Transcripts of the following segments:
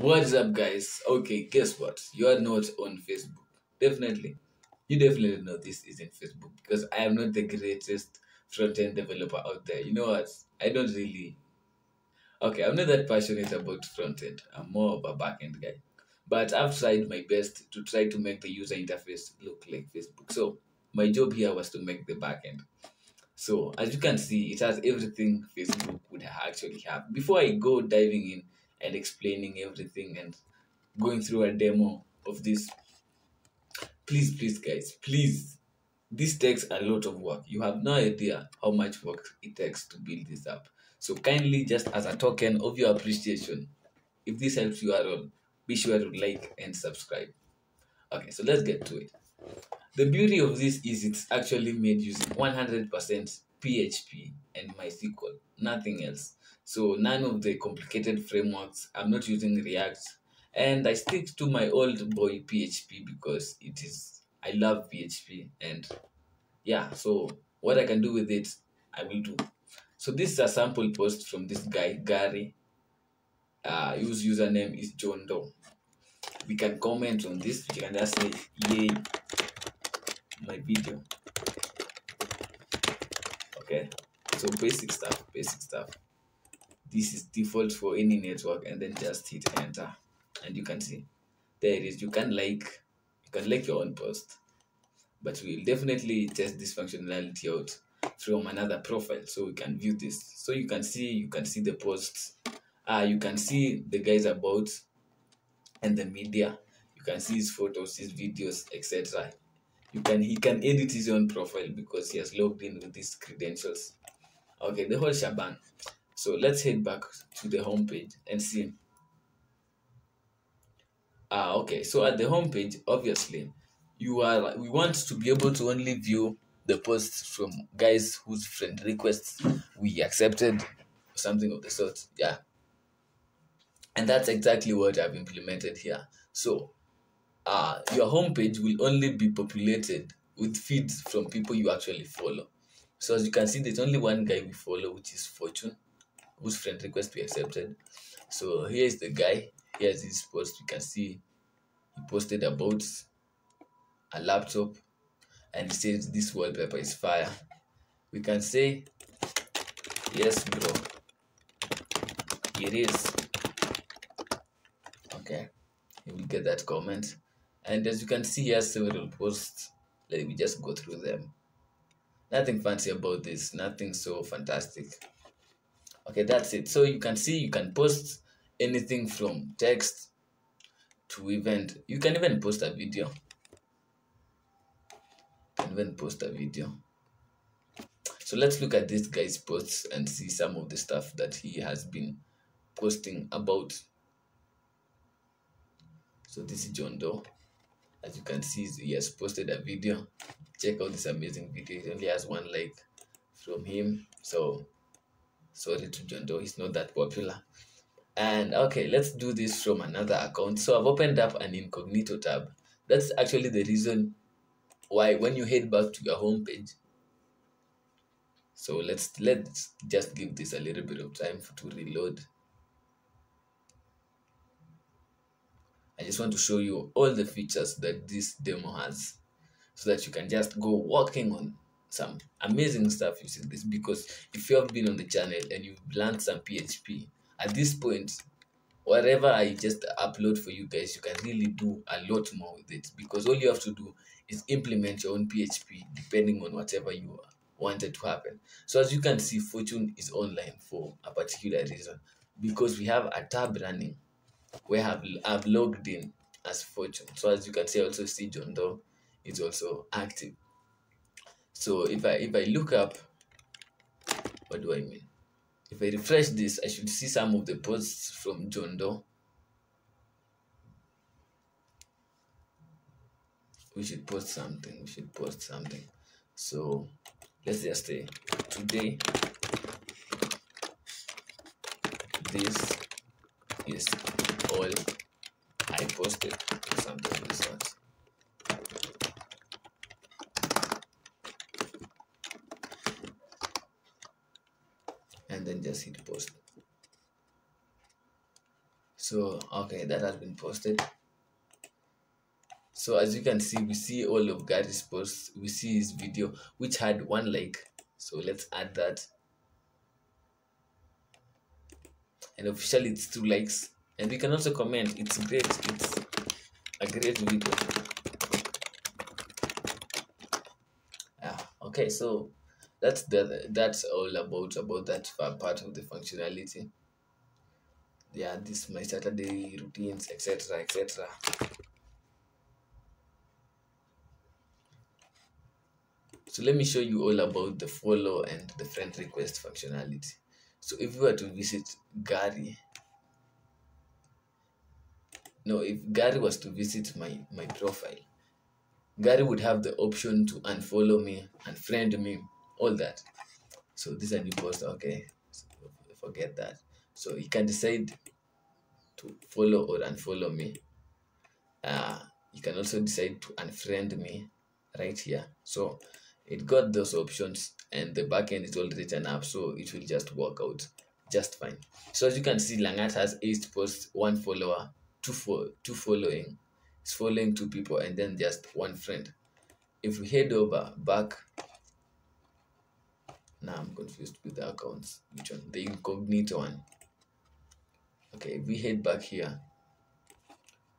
What's up, guys? Okay, guess what? You are not on Facebook. Definitely. You definitely know this isn't Facebook because I am not the greatest front end developer out there. You know what? I don't really. Okay, I'm not that passionate about front end. I'm more of a back end guy. But I've tried my best to try to make the user interface look like Facebook. So, my job here was to make the back end. So, as you can see, it has everything Facebook would actually have. Before I go diving in, and explaining everything and going through a demo of this. Please please guys please. This takes a lot of work. You have no idea how much work it takes to build this up so kindly just as a token of your appreciation if this helps you at all be sure to like and subscribe. Okay so let's get to it. The beauty of this is it's actually made using 100% php and mysql nothing else so none of the complicated frameworks. I'm not using React. And I stick to my old boy PHP because it is, I love PHP. And yeah, so what I can do with it, I will do. So this is a sample post from this guy, Gary. Uh, whose username is John Doe. We can comment on this. You can just say, yay, my video. Okay, so basic stuff, basic stuff. This is default for any network and then just hit enter. And you can see there it is. You can like you can like your own post. But we'll definitely test this functionality out from another profile so we can view this. So you can see you can see the posts. Uh, you can see the guys about and the media. You can see his photos his videos etc you can he can edit his own profile because he has logged in with his credentials okay the whole shebang so let's head back to the home page and see. Ah, okay. So at the home page, obviously, you are we want to be able to only view the posts from guys whose friend requests we accepted, something of the sort. Yeah. And that's exactly what I've implemented here. So uh, your homepage will only be populated with feeds from people you actually follow. So as you can see, there's only one guy we follow, which is Fortune whose friend request we accepted. So here is the guy. Here's his post. You can see he posted about a laptop and he says this wallpaper is fire. We can say, yes, bro, it is. Okay, you will get that comment. And as you can see, he has several posts. Let me just go through them. Nothing fancy about this, nothing so fantastic. Okay that's it. So you can see you can post anything from text to event. You can even post a video. Can even post a video. So let's look at this guy's posts and see some of the stuff that he has been posting about. So this is john doe as you can see he has posted a video check out this amazing video he only has one like from him so sorry to John Doe, he's not that popular. And okay, let's do this from another account. So I've opened up an incognito tab. That's actually the reason why when you head back to your home page. So let's let's just give this a little bit of time for, to reload. I just want to show you all the features that this demo has so that you can just go working on some amazing stuff using this. Because if you have been on the channel and you've learned some PHP, at this point, whatever I just upload for you guys, you can really do a lot more with it. Because all you have to do is implement your own PHP depending on whatever you wanted to happen. So as you can see, Fortune is online for a particular reason. Because we have a tab running where I've, I've logged in as Fortune. So as you can see, I also see John Doe is also active. So if I if I look up, what do I mean? If I refresh this, I should see some of the posts from John Doe. We should post something. We should post something. So let's just say today this is I posted something of this sort. and then just hit post. So okay that has been posted. So as you can see we see all of gary's posts. We see his video which had one like. So let's add that. And officially it's two likes and you can also comment. It's great. It's a great video. Yeah okay so that's the that's all about about that part of the functionality. Yeah this my saturday routines etc etc so let me show you all about the follow and the friend request functionality. So if you were to visit gary no if gary was to visit my my profile gary would have the option to unfollow me and friend me all that. So this is a new post okay? So forget that. So you can decide to follow or unfollow me. Uh, you can also decide to unfriend me right here. So it got those options and the backend is all written up so it will just work out just fine. So as you can see langat has eight posts one follower two for two following it's following two people and then just one friend. If we head over back now i'm confused with the accounts. Which one? The incognito one. Okay we head back here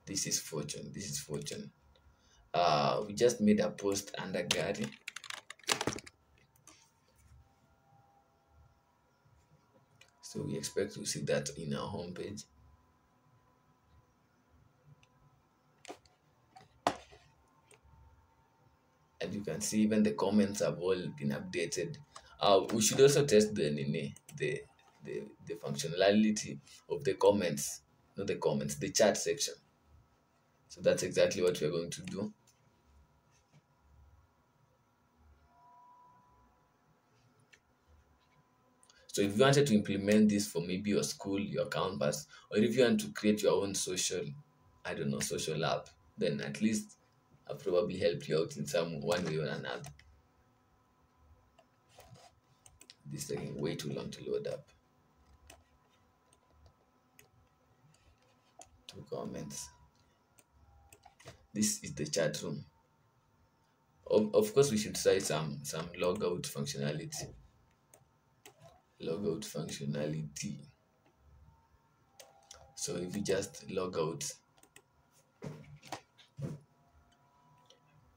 this is fortune this is fortune. Uh we just made a post under gary. So we expect to see that in our homepage you can see even the comments have all been updated. Uh, we should also test the the the the functionality of the comments not the comments the chat section. So that's exactly what we're going to do. So if you wanted to implement this for maybe your school, your campus, or if you want to create your own social, I don't know, social app, then at least I'll probably help you out in some one way or another. This is taking way too long to load up. Two comments. This is the chat room. Of, of course, we should try some some logout functionality logout functionality so if you just log out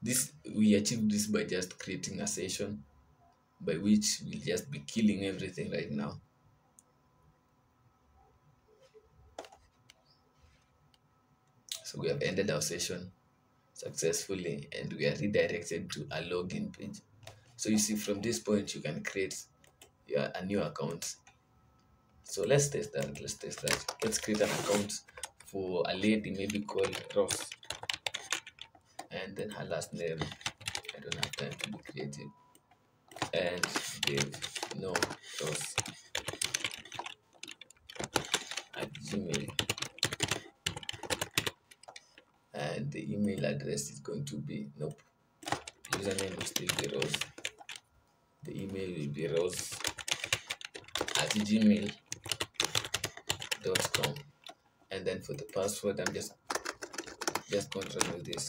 this we achieve this by just creating a session by which we'll just be killing everything right now so we have ended our session successfully and we are redirected to a login page so you see from this point you can create yeah, a new account. So let's test that. Let's test that. Let's create an account for a lady, maybe called Ross. And then her last name. I don't have time to be creative. And Dave, no, Ross. At Gmail. And the email address is going to be, nope. Username will still be Rose. The email will be Rose at gmail.com and then for the password i'm just just going to remove this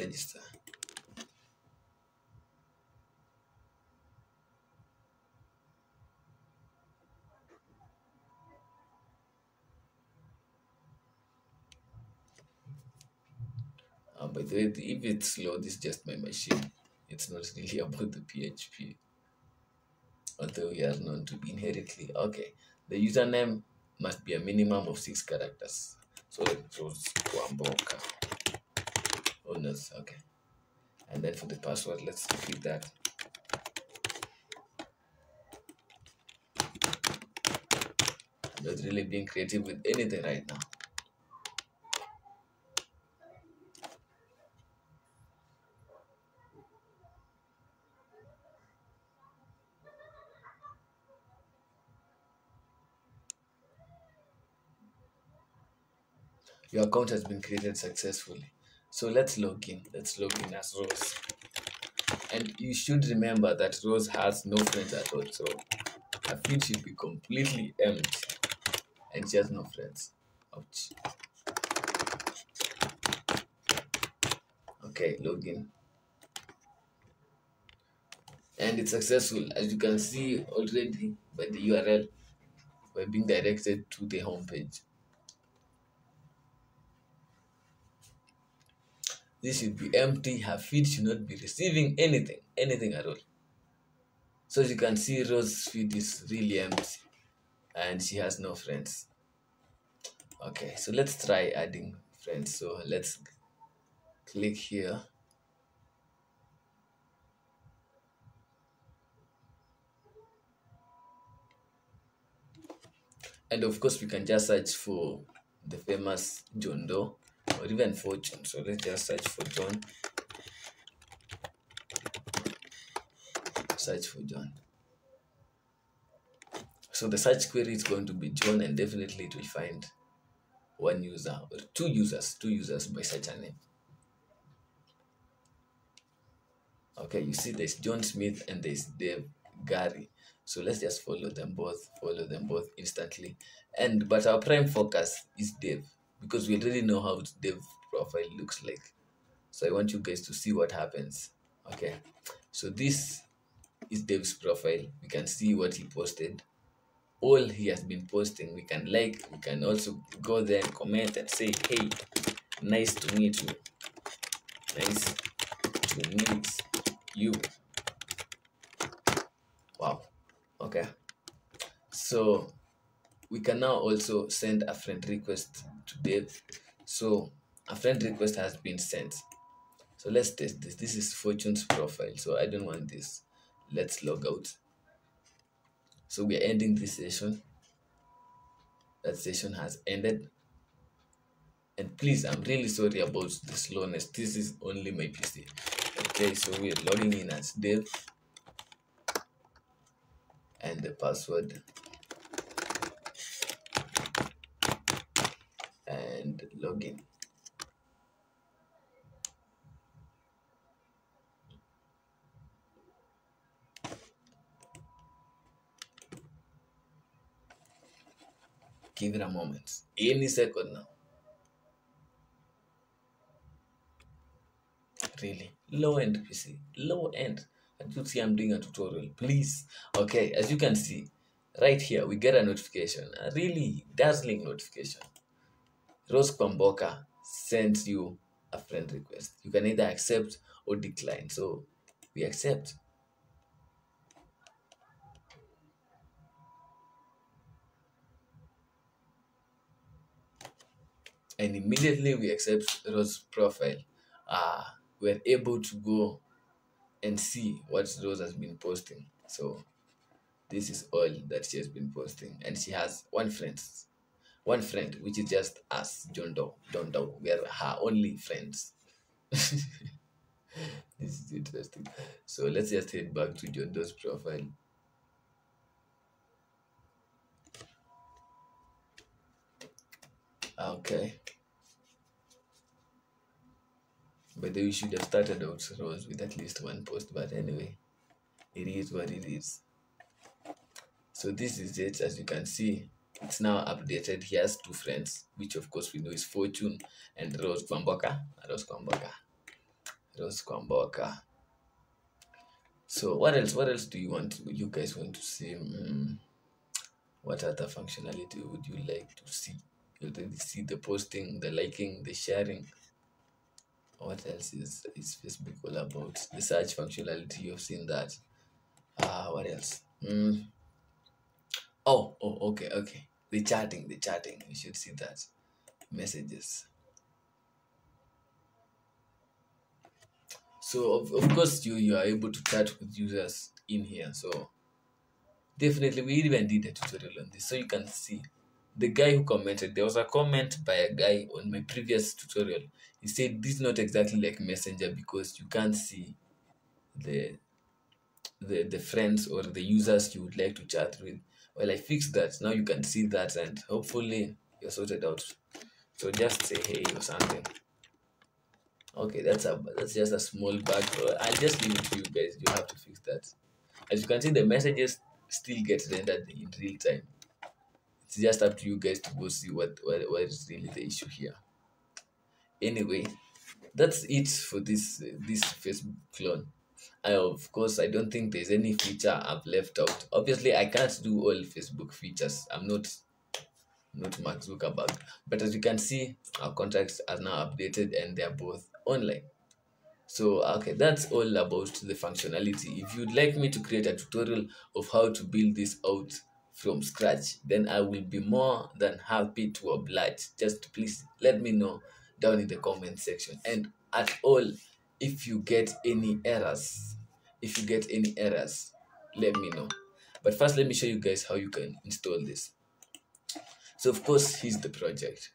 register ah, but if it's slow, this is just my machine. It's not really about the PHP. Although we are known to be inherently okay. The username must be a minimum of six characters. So it was Kwamboka. No, okay. And then for the password, let's repeat that. I'm not really being creative with anything right now. Your account has been created successfully. So let's log in. Let's log in as Rose. And you should remember that Rose has no friends at all, so her feed should be completely empty. And she has no friends. Ouch. Okay, login. And it's successful as you can see already by the URL. We're being directed to the home This should be empty. Her feed should not be receiving anything, anything at all. So as you can see, Rose's feed is really empty and she has no friends. Okay, so let's try adding friends. So let's click here. And of course, we can just search for the famous John Doe or even Fortune. So let's just search for John. Search for John. So the search query is going to be John, and definitely it will find one user or two users, two users by such a name. Okay, you see there's John Smith and there's Dave Gary. So let's just follow them both, follow them both instantly. And but our prime focus is Dave because we already know how Dave profile looks like. So I want you guys to see what happens. Okay, so this is Dave's profile. We can see what he posted. All he has been posting, we can like, we can also go there and comment and say, hey, nice to meet you. Nice to meet you. Wow. Okay. So we can now also send a friend request to Dave. So a friend request has been sent. So let's test this. This is Fortune's profile. So I don't want this. Let's log out. So we are ending this session. That session has ended. And please, I'm really sorry about the slowness. This is only my PC. Okay, so we're logging in as Dave. And the password. And login. Give it a moment. Any second now. Really. Low end PC. Low end. And you see I'm doing a tutorial. Please. Okay, as you can see, right here we get a notification. A really dazzling notification. Rose Kwamboka sends you a friend request. You can either accept or decline. So we accept. and immediately we accept Rose's profile, uh, we're able to go and see what Rose has been posting. So this is all that she has been posting, and she has one friend, one friend, which is just us, John Doe, John Doe. We are her only friends. this is interesting. So let's just head back to John Doe's profile. Okay. But we should have started out with at least one post. But anyway, it is what it is. So this is it. As you can see, it's now updated. He has two friends, which of course we know is Fortune and Rose Kwamboka. Rose Kwamboka. Rose Kwamboka. So what else? What else do you want? You guys want to see? Mm, what other functionality would you like to see? You already see the posting, the liking, the sharing. What else is is Facebook all about? The search functionality. You've seen that. Ah, what else? Mm. Oh, oh, okay, okay. The chatting, the chatting. You should see that. Messages. So of, of course you you are able to chat with users in here. So definitely we even did a tutorial on this. So you can see the guy who commented, there was a comment by a guy on my previous tutorial. He said this is not exactly like Messenger because you can't see the the the friends or the users you would like to chat with. Well, I fixed that. Now you can see that, and hopefully you're sorted out. So just say hey or something. Okay, that's a that's just a small bug. I'll just leave it to you guys. You have to fix that. As you can see, the messages still get rendered in real time. It's just up to you guys to go see what what, what is really the issue here. Anyway, that's it for this this Facebook clone. I, of course, I don't think there's any feature I've left out. Obviously, I can't do all Facebook features. I'm not not Mark Zuckerberg. But as you can see, our contacts are now updated and they're both online. So, okay, that's all about the functionality. If you'd like me to create a tutorial of how to build this out from scratch, then I will be more than happy to oblige. Just please let me know down in the comment section. And at all, if you get any errors, if you get any errors, let me know. But first, let me show you guys how you can install this. So of course, here's the project.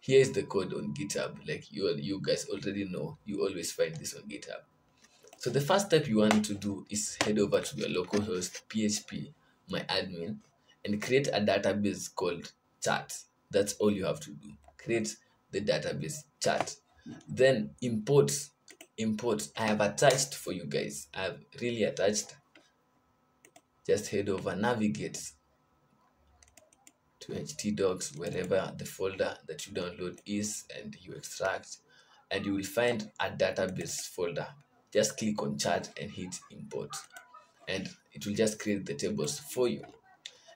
Here is the code on GitHub. Like you, you guys already know, you always find this on GitHub. So the first step you want to do is head over to your localhost PHP, my admin, and create a database called chat. That's all you have to do. Create the database chat. Then import, import. I have attached for you guys. I have really attached. Just head over, navigate to htdocs wherever the folder that you download is and you extract and you will find a database folder just click on chat and hit import and it will just create the tables for you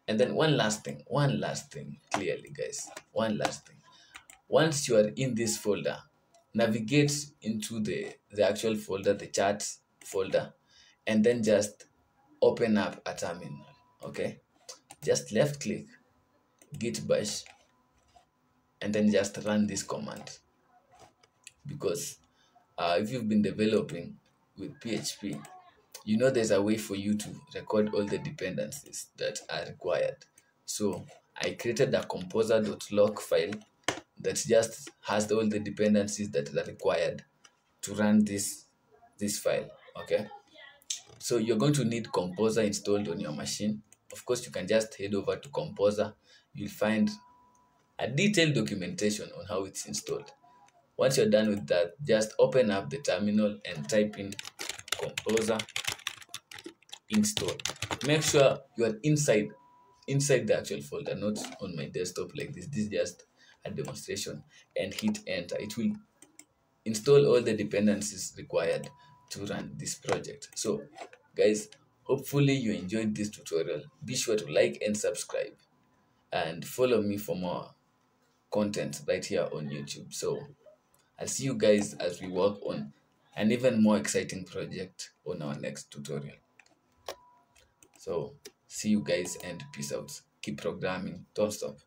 and then one last thing one last thing clearly guys one last thing once you are in this folder navigate into the the actual folder the chat folder and then just open up a terminal okay just left click git bash and then just run this command because uh, if you've been developing with PHP, you know there's a way for you to record all the dependencies that are required. So I created a composer.lock file that just has all the dependencies that are required to run this this file. Okay. So you're going to need Composer installed on your machine. Of course, you can just head over to Composer you'll find a detailed documentation on how it's installed. Once you're done with that, just open up the terminal and type in composer install. Make sure you are inside inside the actual folder, not on my desktop like this. This just a demonstration and hit enter. It will install all the dependencies required to run this project. So guys, hopefully you enjoyed this tutorial. Be sure to like and subscribe and follow me for more content right here on YouTube. So I'll see you guys as we work on an even more exciting project on our next tutorial. So see you guys and peace out. Keep programming. Don't stop.